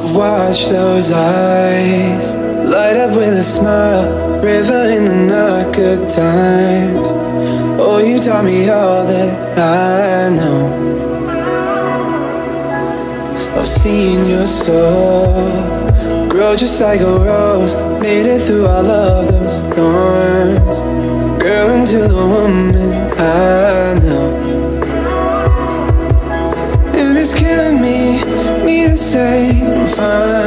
I've watched those eyes light up with a smile, river in the not good times. Oh, you taught me all that I know. I've seen your soul grow just like a rose, made it through all of those thorns. Girl, into the woman I know. And it's killing me, me to say I'm